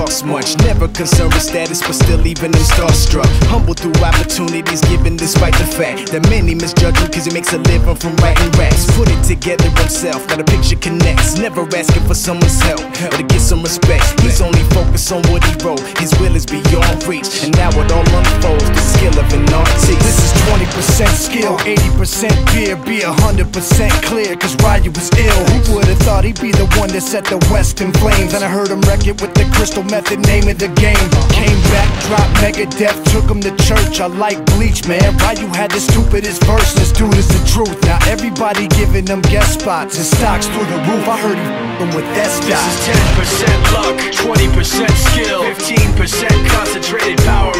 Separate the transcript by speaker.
Speaker 1: talks much, never concerned with status, but still leaving them starstruck. Humble through opportunities given despite the fact that many misjudge him cause he makes a living from writing raps. Put it together himself, now the picture connects. Never asking for someone's help or to get some respect. He's only focused on what he wrote, his will is beyond reach. And now it all unfolds, the skill of an artist.
Speaker 2: This is 20% skill, 80% fear, be 100% clear, cause Ryu was ill. Who would've thought he'd be the one that set the West in flames? And I heard him wreck it with the crystal method, name of the game. Came back, dropped Megadeth, took him to church. I like Bleach, man. Why you had the stupidest verse, dude is the truth. Now everybody giving them guest spots and stocks through the roof. I heard he f***ing with that
Speaker 3: This is 10% luck, 20% skill, 15% concentrated power